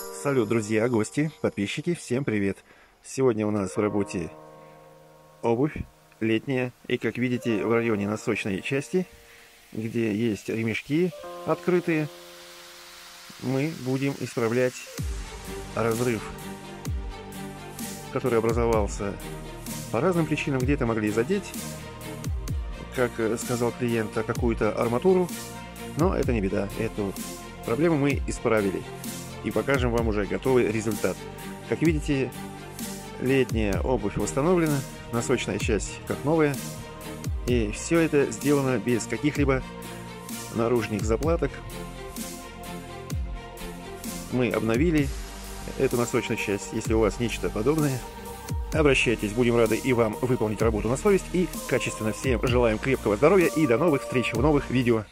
Салют, друзья, гости, подписчики, всем привет! Сегодня у нас в работе обувь летняя, и как видите в районе носочной части, где есть ремешки открытые, мы будем исправлять разрыв, который образовался по разным причинам, где-то могли задеть, как сказал клиент, какую-то арматуру, но это не беда, эту проблему мы исправили и покажем вам уже готовый результат. Как видите, летняя обувь восстановлена, носочная часть как новая. И все это сделано без каких-либо наружных заплаток. Мы обновили эту носочную часть. Если у вас нечто подобное, обращайтесь. Будем рады и вам выполнить работу на совесть и качественно. Всем желаем крепкого здоровья и до новых встреч в новых видео.